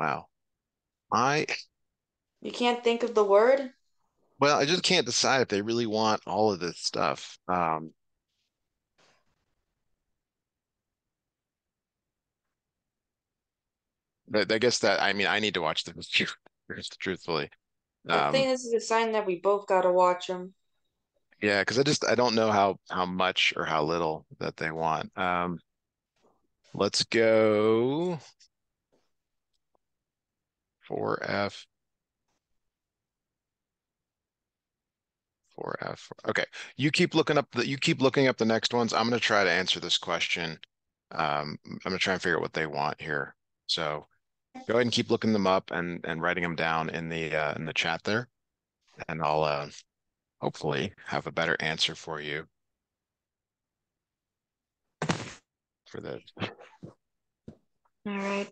Wow. I You can't think of the word? well, I just can't decide if they really want all of this stuff. Um, but I guess that I mean I need to watch the truthfully. I Um, think this is a sign that we both gotta watch them. yeah, because I just I don't know how how much or how little that they want. Um, let's go 4F. 4F. Okay. You keep looking up the you keep looking up the next ones. I'm gonna try to answer this question. Um, I'm gonna try and figure out what they want here. So go ahead and keep looking them up and and writing them down in the uh, in the chat there, and I'll uh, hopefully have a better answer for you for this. All right.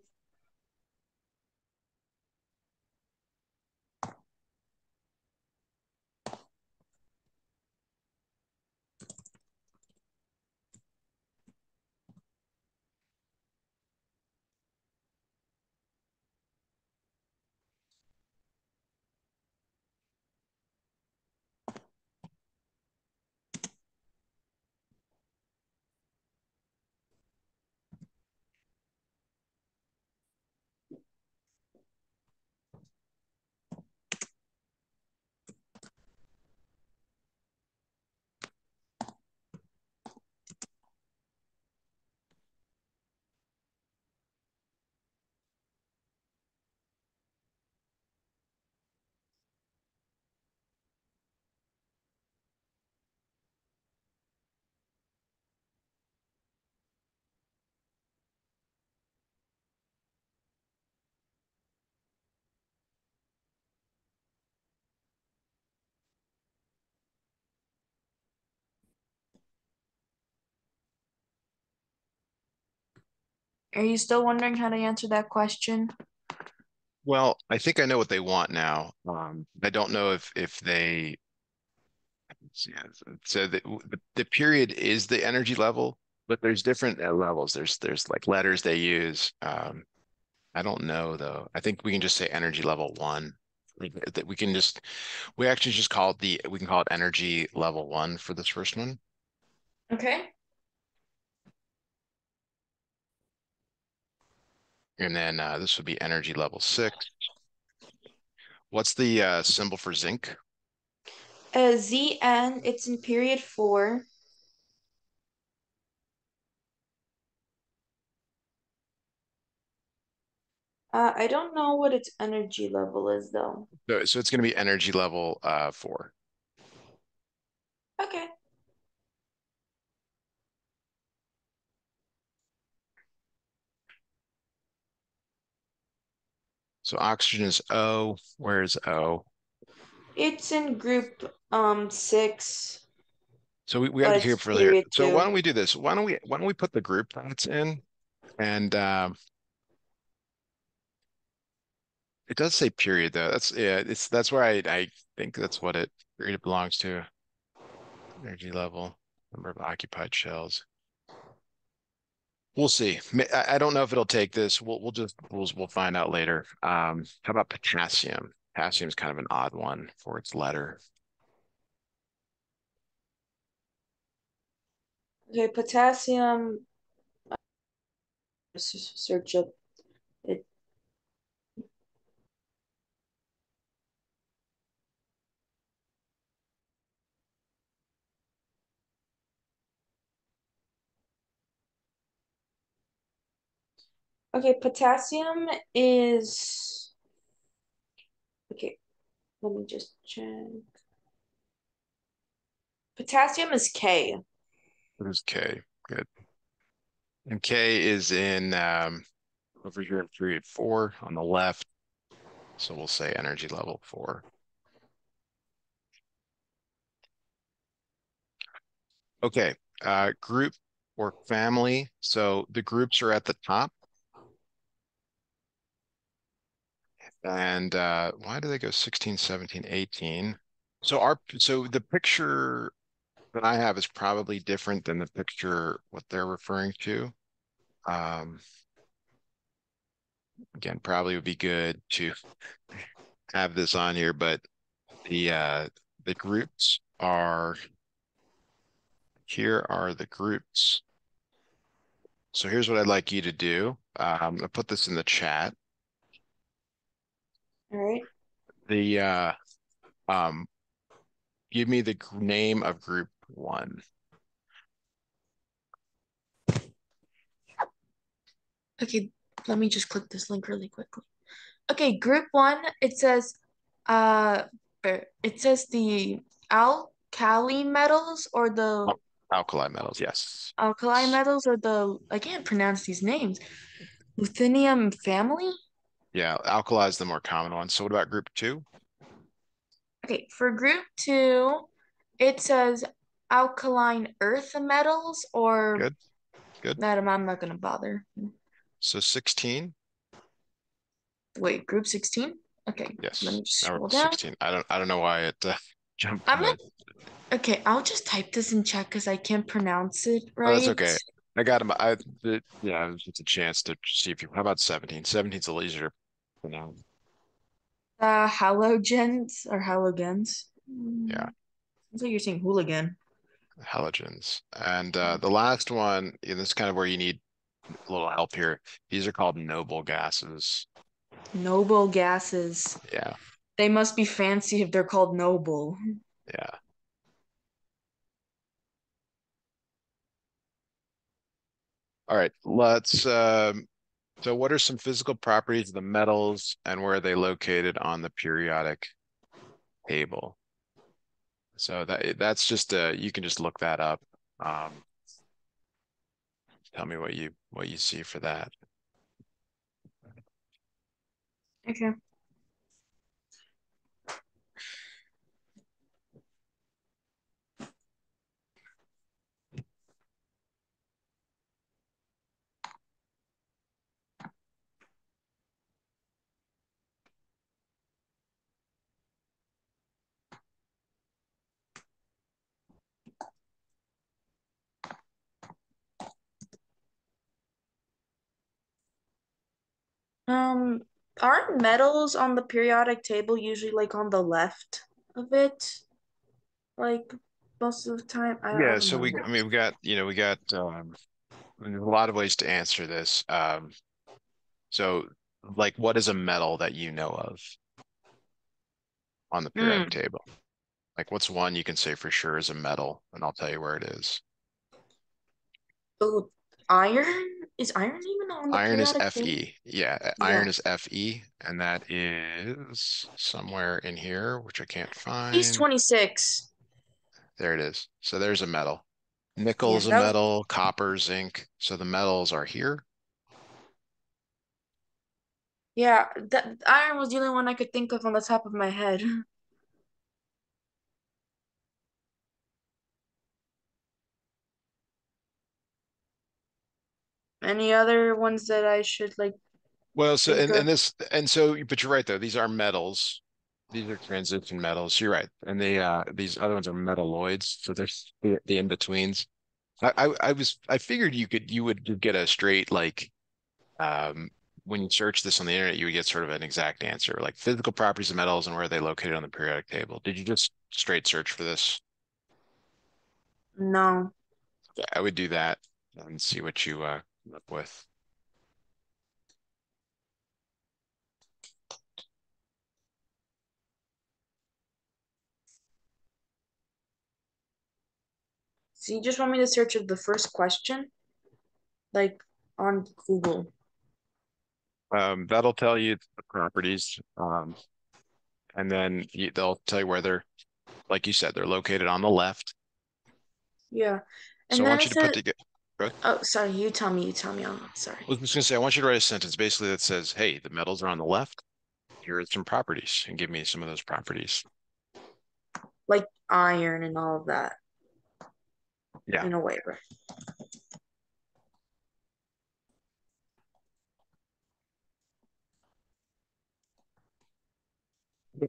Are you still wondering how to answer that question? Well, I think I know what they want now. Um, I don't know if if they yeah, so the, the period is the energy level, but there's different uh, levels. There's there's like letters they use. Um, I don't know though. I think we can just say energy level one. That we can just we actually just call it the we can call it energy level one for this first one. Okay. And then uh, this would be energy level six. What's the uh, symbol for zinc? Uh, ZN, it's in period four. Uh, I don't know what its energy level is though. So, so it's going to be energy level uh, four. Okay. So oxygen is O. Where's O? It's in group um six. So we, we have to hear for period So why don't we do this? Why don't we why don't we put the group that's in? And um, it does say period though. That's yeah, it's that's where I I think that's what it period belongs to. Energy level, number of occupied shells. We'll see. I, don't know if it'll take this. We'll we'll just we'll we'll find out later. Um, how about potassium? Potassium is kind of an odd one for its letter. Okay, potassium. Let's search up Okay, potassium is okay. Let me just check. Potassium is K. It is K. Good. And K is in um, over here in period four on the left. So we'll say energy level four. Okay, uh, group or family. So the groups are at the top. And uh, why do they go 16, 17, 18? So our so the picture that I have is probably different than the picture what they're referring to. Um, again, probably would be good to have this on here, but the uh the groups are here are the groups. So here's what I'd like you to do. Um, I'll put this in the chat. All right. The uh um give me the name of group one. Okay, let me just click this link really quickly. Okay, group one, it says uh er, it says the alkali metals or the Alkali metals, yes. alkali metals or the I can't pronounce these names. Ruthenium family? Yeah, alkali is the more common one. So what about group two? Okay, for group two, it says alkaline earth metals or Good, good. that I'm, I'm not gonna bother. So 16, Wait, group 16? Okay, yes. let me just scroll down. 16. I don't I don't know why it uh, jumped I'm not- Okay, I'll just type this in chat because I can't pronounce it Oh, right. that's okay. I got him. I the, yeah, it's a chance to see if you how about 17? 17's a little easier to pronounce. Uh, halogens or halogens? Yeah. Sounds like you're saying hooligan. halogens. And uh, the last one, and this is kind of where you need a little help here. These are called noble gases. Noble gases. Yeah, They must be fancy if they're called noble. yeah. All right, let's, um, so what are some physical properties of the metals and where are they located on the periodic table? So that, that's just, uh, you can just look that up. Um, tell me what you, what you see for that. Okay. Um, aren't metals on the periodic table usually like on the left of it? Like most of the time, I Yeah, don't so we. I mean, we got, you know, we got, um, I mean, there's a lot of ways to answer this. Um, so like, what is a metal that you know of on the periodic table? Like, what's one you can say for sure is a metal, and I'll tell you where it is. Oh, iron? Is iron even on the Iron is periodic table? Fe. Yeah, uh, Yeah. iron is Fe, and that is somewhere in here, which I can't find. He's 26. There it is. So there's a metal. Nickel Yeah, is a that was- metal, copper, zinc. So the metals are here. Yeah, that iron was the only one I could think of on the top of my head. Any other ones that I should like? Well, so and, and this and so but you're right though, these are metals. These are transition metals. You're right. And they uh these other ones are metalloids. So there's the, the in-betweens. I, I I was I figured you could you would get a straight like um when you search this on the internet, you would get sort of an exact answer, like physical properties of metals and where are they located on the periodic table. Did you just straight search for this? No. Yeah, I would do that and see what you uh with. So you just want me to search the first question? Like on Google. Um, that'll tell you the properties. Um, and then you, they'll tell you where they're, like you said, they're located on the left. Yeah. And So I want you to put said, oh, sorry, you tell me, you tell me. I'm sorry. I was just gonna say, I want you to write a sentence basically that says, hey, the metals are on the left. Here are some properties and give me some of those properties. Like iron and all of that. Yeah. In a way, right?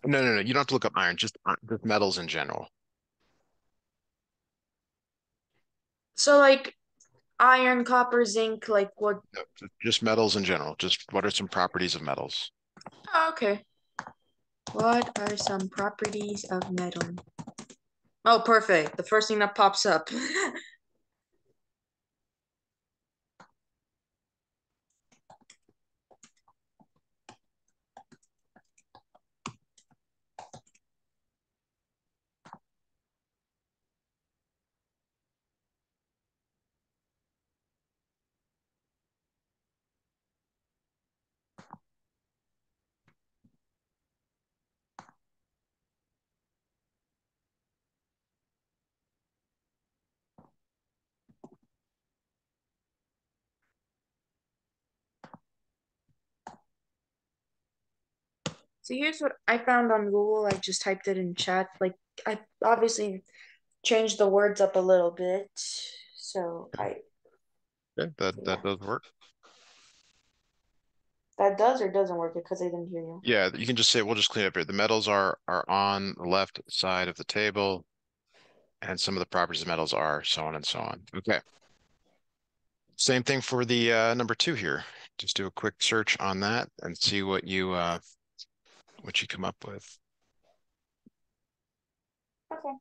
No, no, no. You don't have to look up iron, just, uh, just metals in general. So like iron, copper, zinc, like what? No, Just metals in general. Just what are some properties of metals? Oh, okay. What are some properties of metal? Oh, perfect. The first thing that pops up. So here's what I found on Google. I just typed it in chat. Like I obviously changed the words up a little bit. So I Okay, that yeah. that does work. That does or doesn't work because I didn't hear you. Yeah, you can just say we'll just clean up here. The metals are are on the left side of the table, and some of the properties of metals are so on and so on. Okay. Same thing for the uh, number two here. Just do a quick search on that and see what you uh, what you come up with. Okay.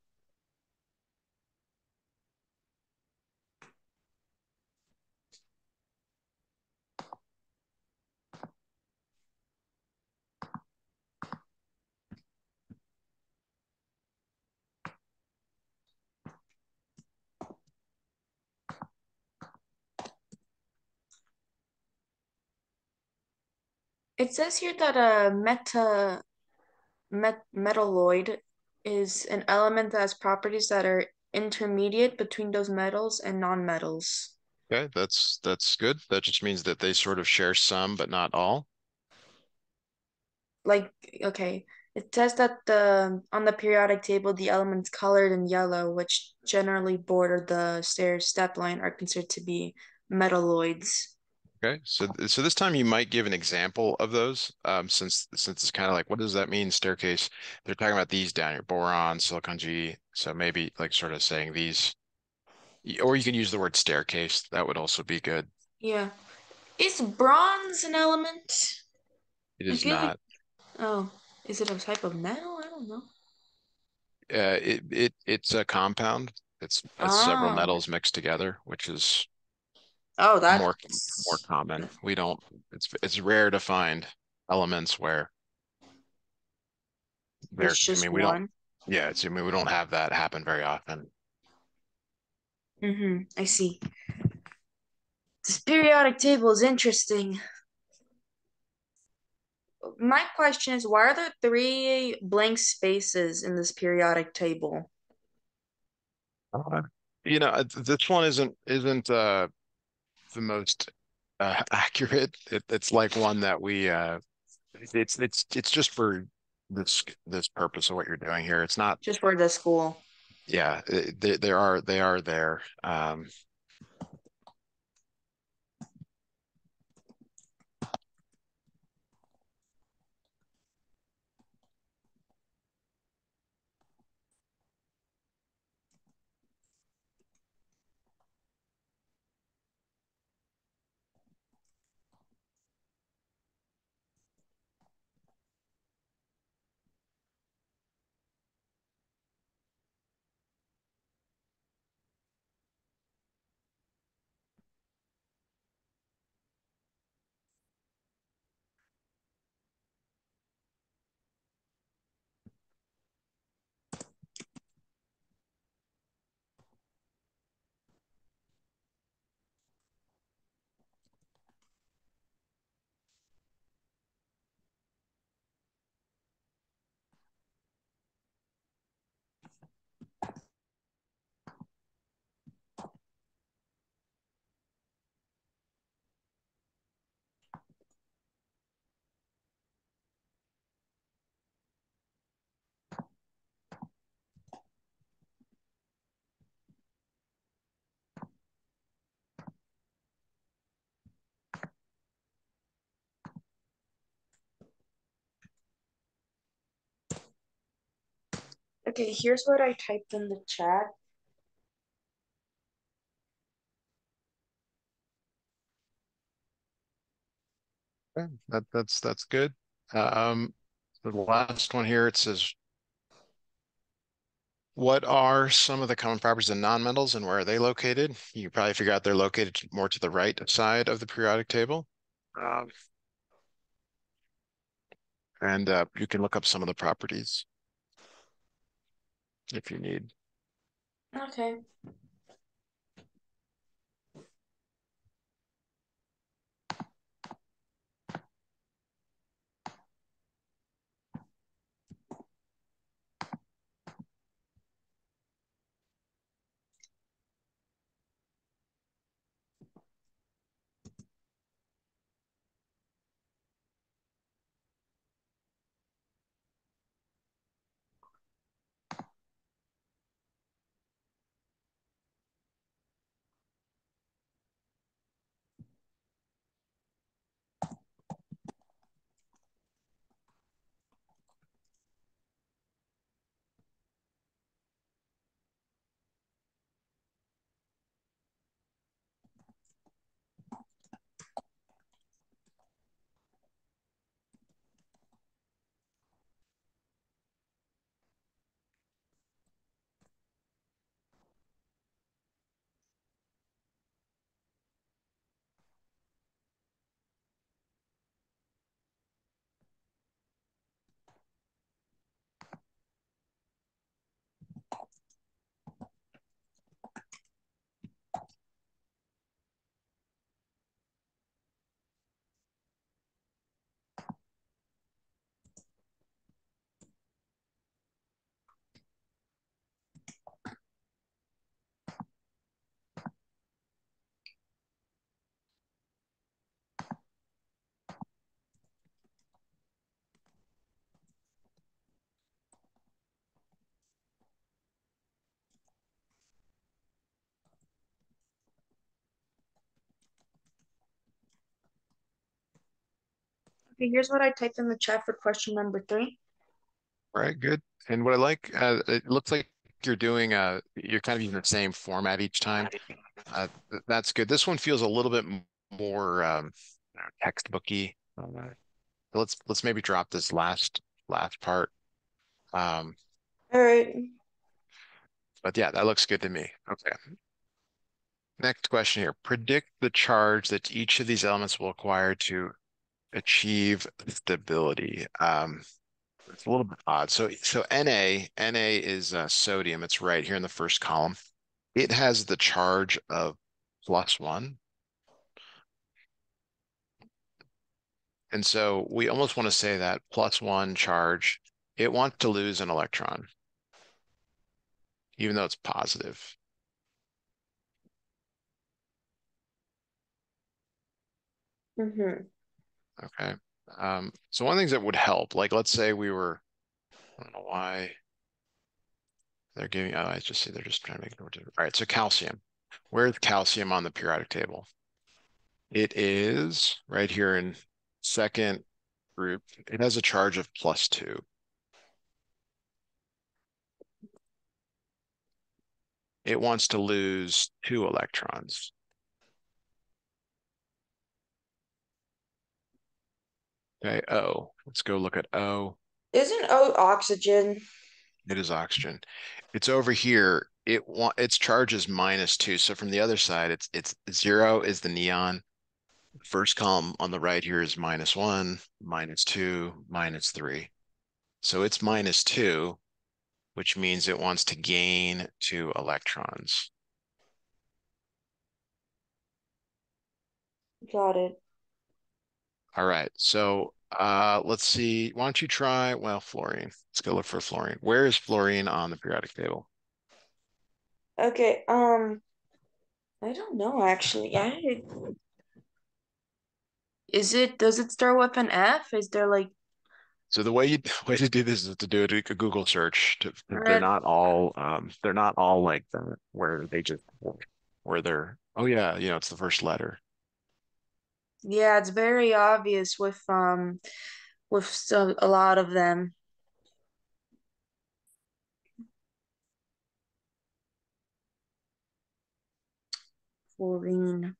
It says here that a meta met, metalloid is an element that has properties that are intermediate between those metals and non-metals. Okay, that's that's good. That just means that they sort of share some, but not all. Like, okay, it says that the on the periodic table the elements colored in yellow, which generally border the stair step line, are considered to be metalloids. Okay, so so this time you might give an example of those, um, since since it's kind of like, what does that mean, staircase? They're talking about these down here, boron, silicon G. So maybe like sort of saying these, or you can use the word staircase. That would also be good. Yeah. Is bronze an element? It is I is like not. oh, is it a type of metal? I don't know. Uh, it it it's a compound. It's it's several Oh. metals mixed together, which is Oh, more more common. We don't. It's it's rare to find elements where they're. I mean, we don't. Yeah, it's. I mean, we don't have that happen very often. Mm-hmm. I see. This periodic table is interesting. My question is, why are there three blank spaces in this periodic table? Uh, You know, uh, this one isn't isn't uh the most uh, accurate. It, it's like one that we uh it's it's it's just for this this purpose of what you're doing here. It's not. Just for the school. Yeah, it, they, they are they are there. Um, Okay, here's what I typed in the chat. Okay, that, that's that's good. Um, the last one here, it says, what are some of the common properties and nonmetals and where are they located? You probably figure out they're located more to the right side of the periodic table. Um, and uh, you can look up some of the properties if you need. Okay. Okay, here's what I typed in the chat for question number three. All right, good. And what I like, uh, it looks like you're doing, uh, you're kind of using the same format each time. Uh, th- that's good. This one feels a little bit more um, textbooky. Uh, let's let's maybe drop this last last part. Um, All right. but yeah, that looks good to me. Okay. Next question here. Predict the charge that each of these elements will acquire to achieve stability. Um, it's a little bit odd. So, so Na, Na is uh, sodium. It's right here in the first column. It has the charge of plus one. And so we almost want to say that plus one charge, it wants to lose an electron, even though it's positive. Mm-hmm. Okay. Um, so one of the things that would help, like let's say we were, I don't know why they're giving, oh, I just see they're just trying to make it. All right, so calcium. Where's calcium on the periodic table? It is right here in second group. It has a charge of plus two. It wants to lose two electrons. Okay, O. Let's go look at O. Isn't O oxygen? It is oxygen. It's over here. It want its charge is minus two. So from the other side, it's it's zero is the neon. First column on the right here is minus one, minus two, minus three. So it's minus two, which means it wants to gain two electrons. Got it. All right, so uh, let's see. Why don't you try, well, fluorine. Let's go look for fluorine. Where is fluorine on the periodic table? Okay, um, I don't know actually. I is it does it start with an F? Is there like So the way you way to do this is to do a Google search. To, they're not all um they're not all like that where they just where they're oh yeah, you know, it's the first letter. Yeah, it's very obvious with um with a lot of them. Fluorine.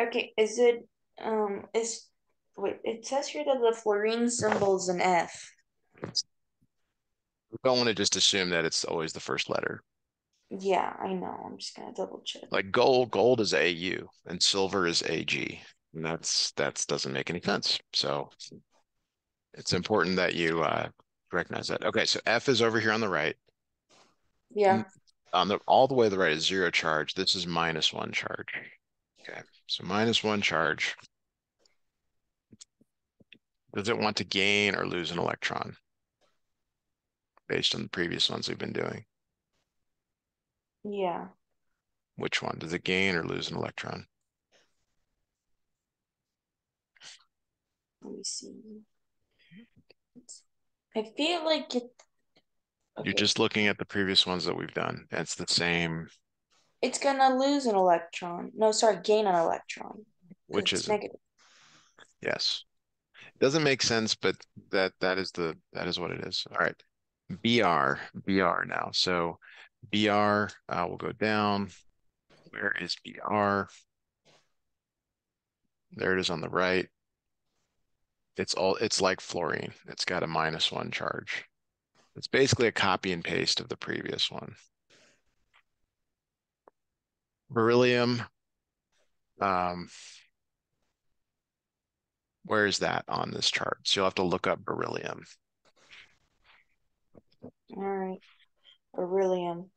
Okay, is it um is wait, it says here that the fluorine symbol is an F. We don't want to just assume that it's always the first letter. Yeah, I know. I'm just gonna double check. Like gold, gold is AU and silver is AG. And that's that's doesn't make any sense. So it's important that you uh recognize that. Okay, so F is over here on the right. Yeah. On the all the way to the right is zero charge. This is minus one charge. Okay, so minus one charge. Does it want to gain or lose an electron? Based on the previous ones we've been doing. Yeah. Which one? Does it gain or lose an electron? Let me see. I feel like it. You're just looking at the previous ones that we've done. It's the same, It's gonna lose an electron. No, sorry, gain an electron. which is negative. Yes. Doesn't make sense, but that that is the that is what it is. All right. BR, BR now. So BR uh, will go down. Where is BR? There it is on the right. It's all it's like fluorine. It's got a minus one charge. It's basically a copy and paste of the previous one. Beryllium. Um, where is that on this chart? So you'll have to look up beryllium. All right. Beryllium.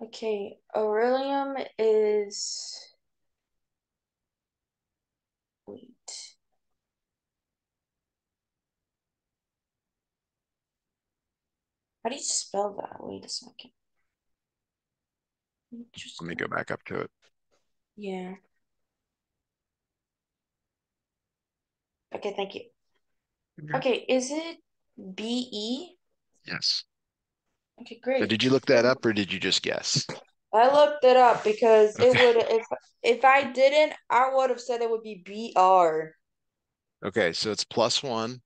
Okay, beryllium is wait. How do you spell that? Wait a second. Let me go back up to it. yeah. Okay, thank you. Okay. Okay, is it B E? Yes. Okay, So great. did you look that up or did you just guess? I looked it up because it would if if I didn't, I would have said it would be B R. Okay, so it's plus one,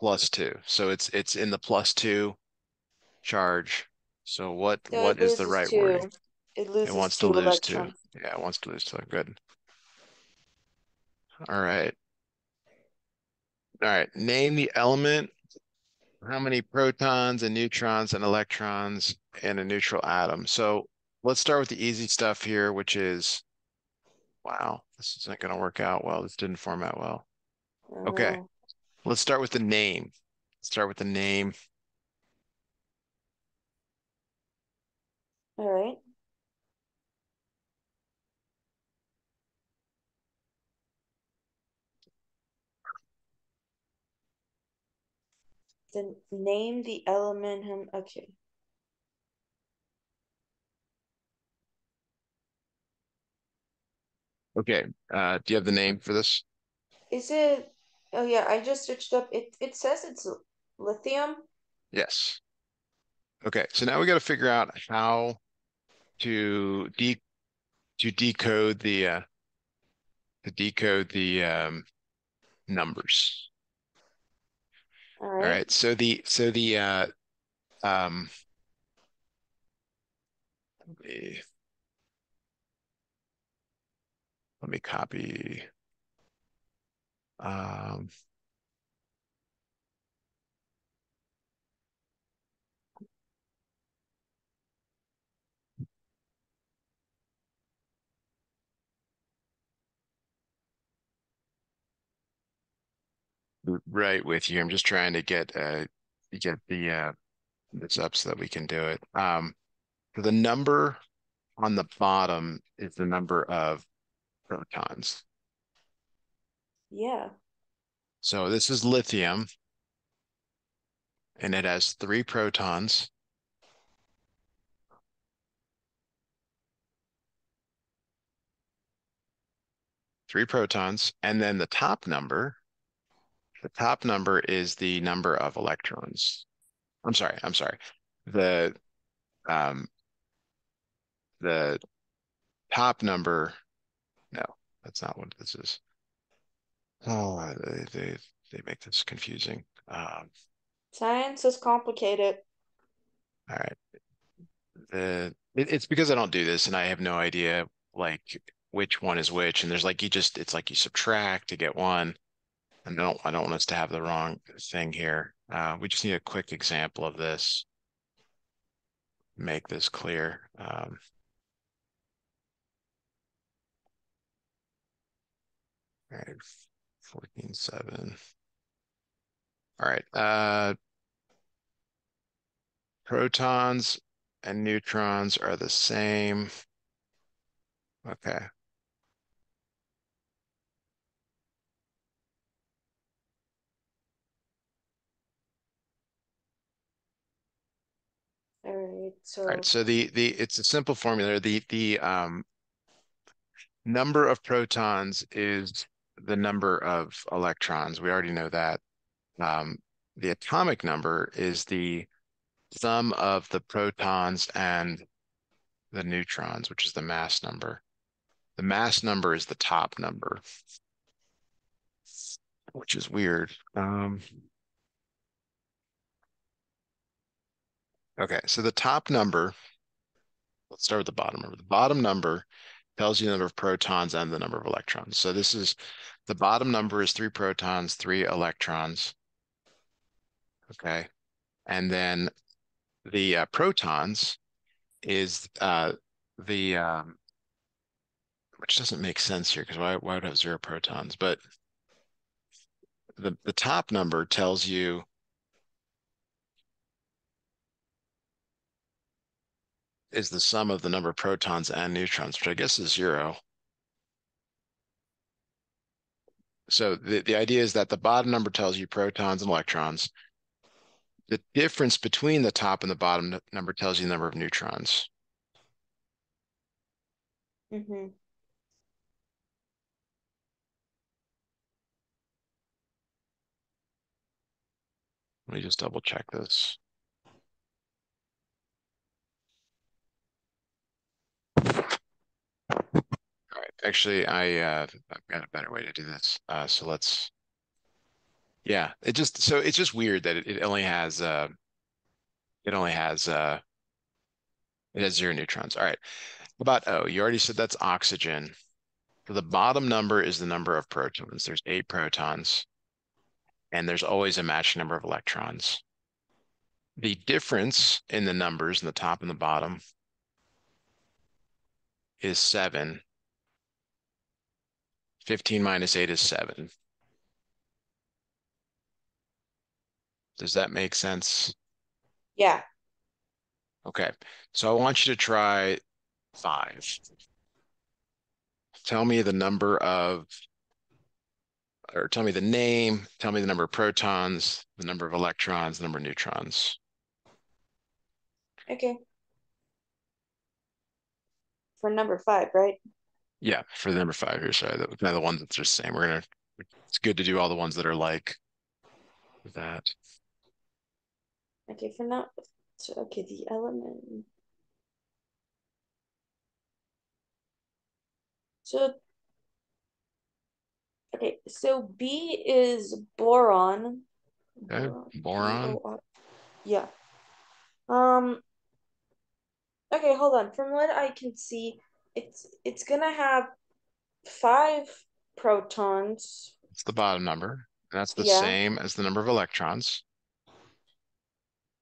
plus two. So it's it's in the plus two charge. So what what it is the loses right two. word? It loses It wants to two lose two. electrons. Yeah, it wants to lose two. Good. All right. All right. Name the element. How many protons and neutrons and electrons in a neutral atom? So let's start with the easy stuff here, which is, wow, this isn't going to work out well. This didn't format well. I Okay. know. Let's start with the name. Start with the name. All right. Then name the element him. Okay. Okay. Uh, do you have the name for this? Is it? Oh yeah, I just searched up. It it says it's lithium. Yes. Okay. So now we got to figure out how to de to decode the uh, to decode the um, numbers. All All right. right. So the so the uh, um, let me, let me copy. Um, right with you. I'm just trying to get uh get the uh this up so that we can do it. Um, the number on the bottom is the number of protons. Yeah. So this is lithium, and it has three protons. Three protons, and then the top number, the top number is the number of electrons. I'm sorry, I'm sorry. The um the top number, no, that's not what this is. Oh, they, they, they make this confusing. Um, Science is complicated. all right. The it, it's because I don't do this and I have no idea like which one is which. And there's like you just it's like you subtract to get one. And I don't I don't want us to have the wrong thing here. Uh, we just need a quick example of this. Make this clear. Um, all right, 14.7. All right. Uh, protons and neutrons are the same. Okay. All right, so All right. So the the it's a simple formula. The the um number of protons is the number of electrons. We already know that. Um, the atomic number is the sum of the protons and the neutrons, which is the mass number. The mass number is the top number, which is weird. Um, okay, so the top number, let's start with the bottom number. The bottom number tells you the number of protons and the number of electrons. So this is, the bottom number is three protons, three electrons. Okay, and then the uh, protons is uh, the um, which doesn't make sense here because why why would I have zero protons? But the the top number tells you is the sum of the number of protons and neutrons, which I guess is zero. So the, the idea is that the bottom number tells you protons and electrons. The difference between the top and the bottom number tells you the number of neutrons. mm-hmm. Let me just double check this. Actually, I uh, I've got a better way to do this. Uh, so let's, yeah, it just so it's just weird that it, it only has uh, it only has uh, it has zero neutrons. All right, about O, you already said that's oxygen. So the bottom number is the number of protons. There's eight protons, and there's always a matching number of electrons. The difference in the numbers in the top and the bottom is seven. 15 minus 8 is 7. Does that make sense? Yeah. Okay, so I want you to try 5. Tell me the number of, or tell me the name, tell me the number of protons, the number of electrons, the number of neutrons. Okay. For number five, right? Yeah, for the number five here, sorry, the, kind of the ones that's just the same. We're gonna, it's good to do all the ones that are like that. Okay, for now, so, okay, the element. So, okay, so B is boron. Okay, boron. B-O-R- Yeah. Um, okay, hold on. From what I can see, it's it's gonna have five protons. It's the bottom number. and That's the Yeah. same as the number of electrons.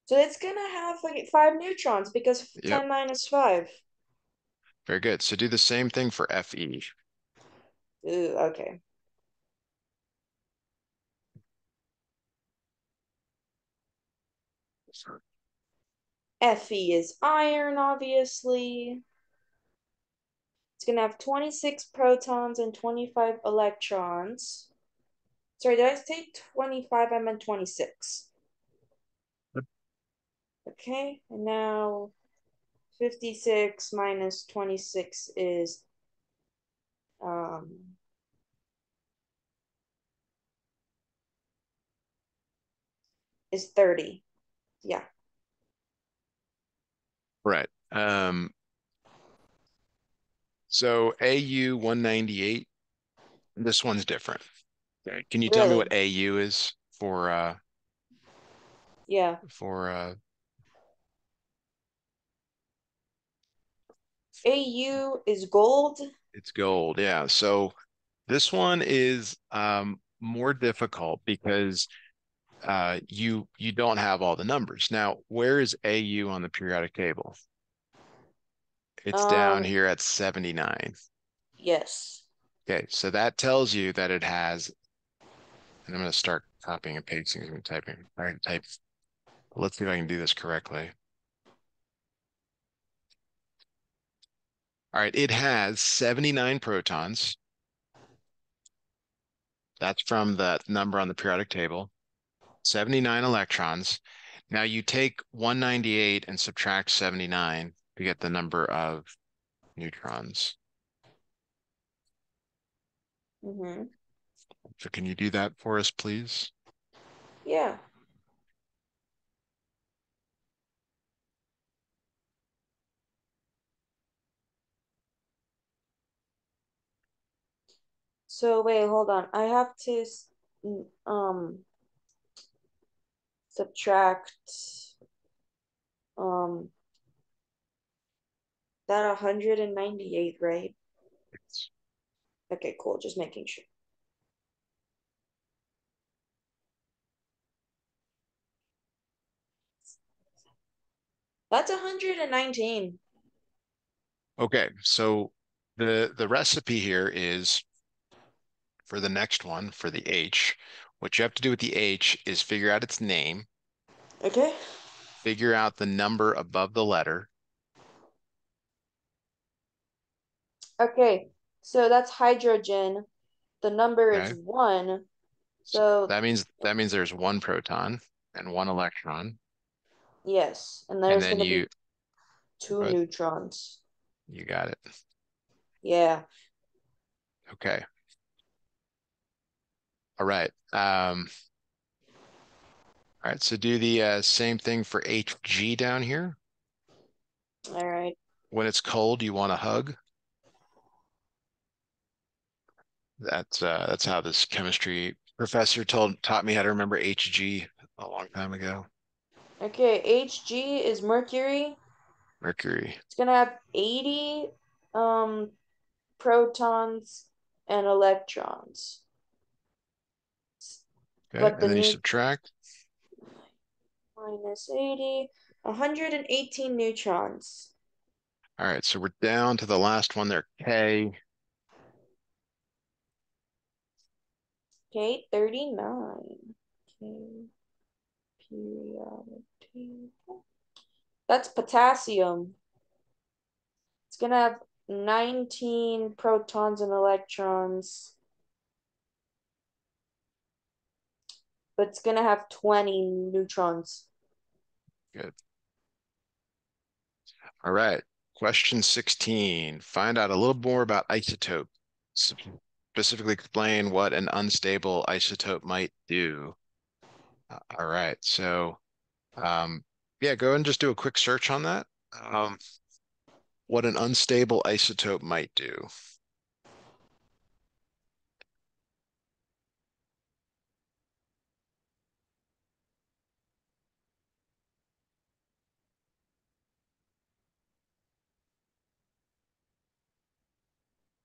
So it's gonna have like five neutrons because Yep. 10 minus 5. Very good. So do the same thing for. Fe. Ooh, okay. Fe is iron, obviously. It's gonna have 26 protons and 25 electrons. Sorry, did I say 25? I meant 26. Okay, and now 56 minus 26 is um is 30. Yeah. Right. Um, so AU 198, this one's different. Okay. Can you tell me what AU is for uh Yeah. for uh AU is gold. it's gold. Yeah. So this one is um more difficult because uh you you don't have all the numbers. Now, where is AU on the periodic table? It's down Um, here at 79. yes. Okay, so that tells you that it has, and I'm going to start copying and pasting and typing. All right, type. Let's see if I can do this correctly. All right, it has 79 protons. That's from the number on the periodic table. 79 electrons. Now you take 198 and subtract 79 to get the number of neutrons. Mm-hmm. So can you do that for us, please? Yeah. So wait, hold on. I have to um subtract um that 198, right? Okay, cool. Just making sure. That's 119. Okay, so the the recipe here is for the next one, for the H, what you have to do with the H is figure out its name, Okay. figure out the number above the letter. Okay. So that's hydrogen. The number is Okay. one. So that means that means there's one proton and one electron. yes, and And there's then gonna you be two uh, neutrons. you got it. Yeah. Okay. All right. Um, all right, so do the uh, same thing for Hg down here. All right. When it's cold, you want a hug. That's uh, that's how this chemistry professor told taught me how to remember Hg a long time ago. Okay, Hg is mercury. Mercury. It's gonna have 80 um protons and electrons. Okay, But and the then you subtract. minus 80, 118 neutrons. All right, so we're down to the last one there, K. Okay, 39. Okay, periodic table. That's potassium. It's gonna have 19 protons and electrons. But it's gonna have 20 neutrons. Good. All right, question 16. Find out a little more about isotope. Specifically explain what an unstable isotope might do. Uh, all right, so um, yeah, go and just do a quick search on that. Um, what an unstable isotope might do.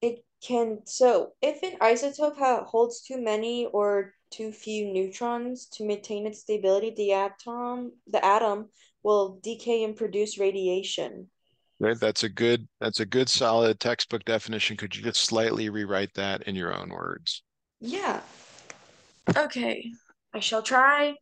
It can, so if an isotope ha holds too many or too few neutrons to maintain its stability, the atom, the atom will decay and produce radiation. Right, that's a good that's a good solid textbook definition. Could you just slightly rewrite that in your own words? Yeah. Okay. I shall try.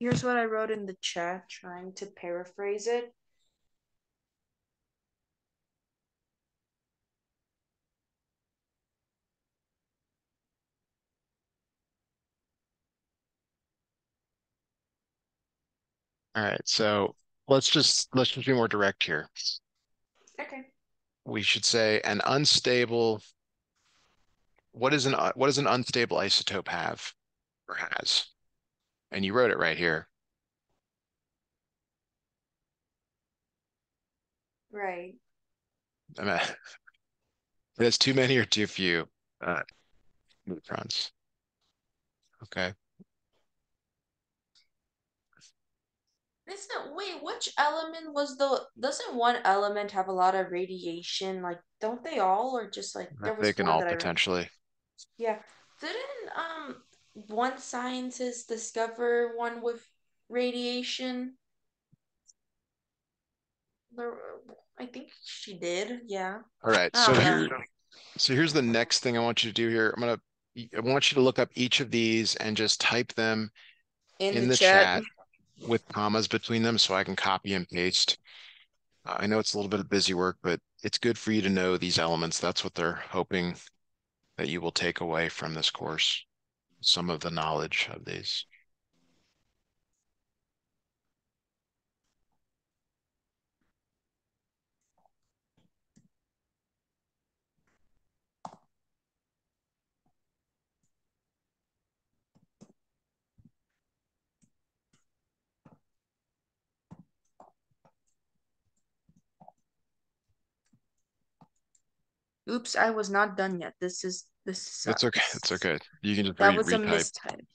Here's what I wrote in the chat, trying to paraphrase it. All right, so let's just let's just be more direct here. Okay. We should say an unstable. What is an what does an unstable isotope have or has? And you wrote it right here. Right. I mean, there's too many or too few uh, neutrons. Okay. Isn't wait, which element was the doesn't one element have a lot of radiation? Like, don't they all, or just like there was They can all potentially. yeah. Didn't um one scientist discover one with radiation? I think she did. Yeah. All right, so don't here, so here's the next thing I want you to do here. I'm gonna, I want you to look up each of these and just type them In, in the, the chat. chat with commas between them so I can copy and paste. Uh, I know it's a little bit of busy work, but it's good for you to know these elements. That's what they're hoping that you will take away from this course, some of the knowledge of these. Oops, I was not done yet. This is this It's okay. It's okay. You can just That re was a mistype.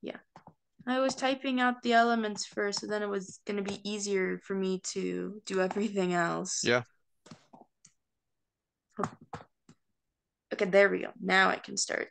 Yeah. I was typing out the elements first, so then it was gonna be easier for me to do everything else. Yeah. Okay, there we go. Now I can start.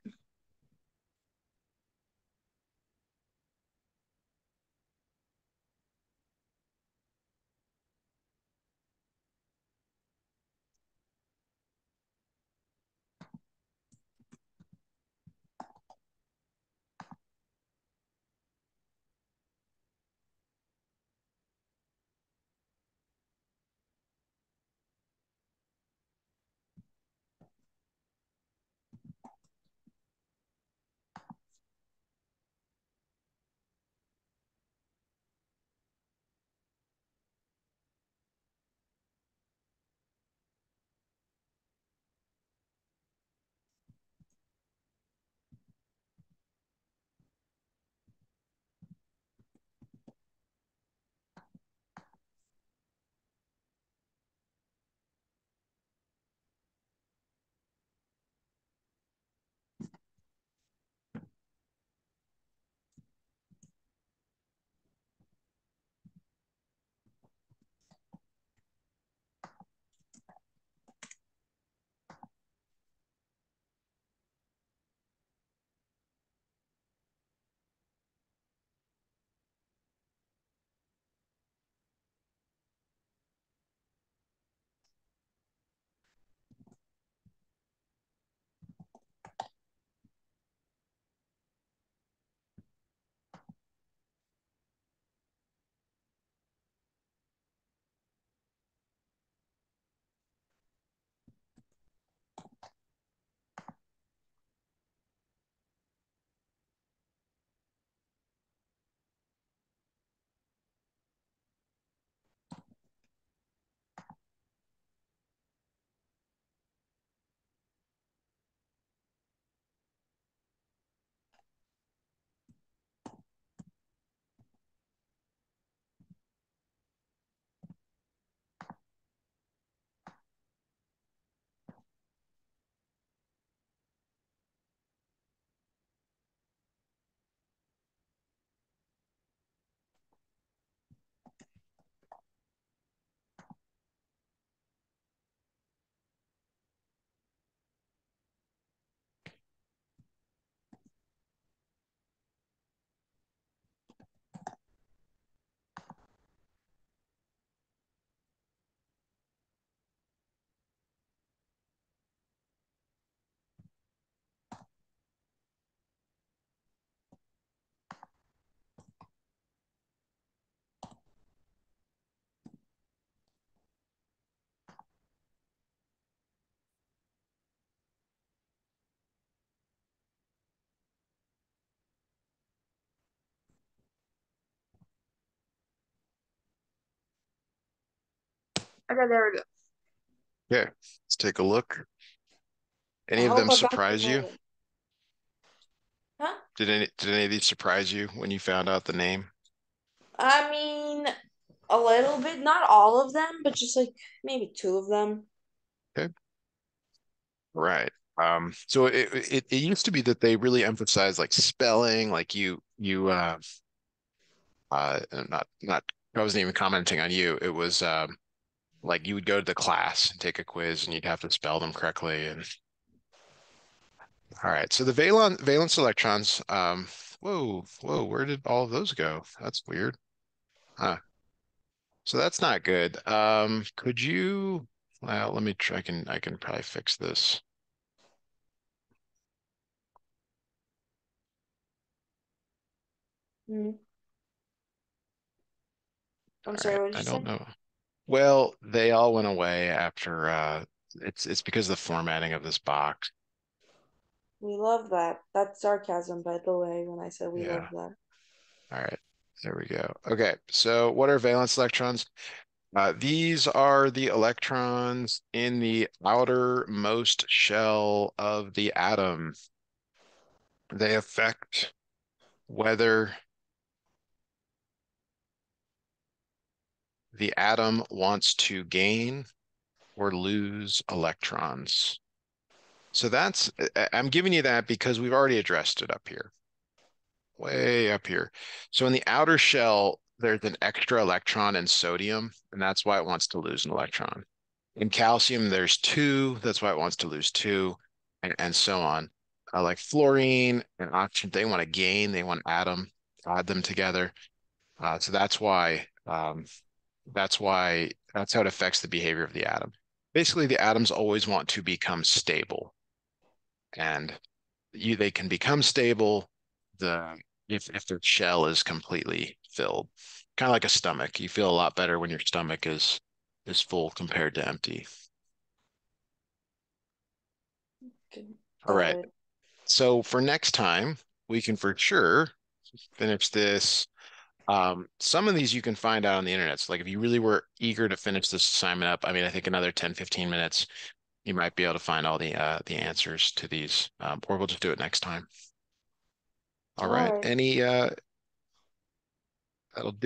Okay, there we go. Okay, let's take a look. Any I of them I got the surprise you? name. Huh? Did any did any of these surprise you when you found out the name? I mean, a little bit, not all of them, but just like maybe two of them. Okay. Right. Um, so it, it it used to be that they really emphasized like spelling, like you you uh uh not not I wasn't even commenting on you. It was um like you would go to the class and take a quiz and you'd have to spell them correctly and all right. So the valence valence electrons, um, whoa, whoa, where did all of those go? That's weird. Huh. So that's not good. Um, could you well, let me try I can I can probably fix this. Hmm. I'm sorry, right, I don't know. Well, they all went away after uh it's it's because of the formatting of this box. We love that. That's sarcasm, by the way, when I said we Yeah. love that. All right. There we go. Okay. So what are valence electrons? Uh, these are the electrons in the outermost shell of the atom. They affect whether the atom wants to gain or lose electrons. So that's, I'm giving you that because we've already addressed it up here. Way up here. So in the outer shell, there's an extra electron in sodium, and that's why it wants to lose an electron. In calcium, there's two, that's why it wants to lose two, and, and so on. Uh, like fluorine and oxygen, they want to gain, they want atom, add them together. Uh, so that's why um, that's why that's how it affects the behavior of the atom. Basically, the atoms always want to become stable, and you they can become stable the if if their shell is completely filled. Kind of like a stomach. You feel a lot better when your stomach is is full compared to empty. Okay, All right. So for next time, we can for sure finish this. Um, some of these you can find out on the internet. So like if you really were eager to finish this assignment up, I mean, I think another 10, 15 minutes, you might be able to find all the uh, the answers to these, um, or we'll just do it next time. All right. Alright. Any uh, that'll do.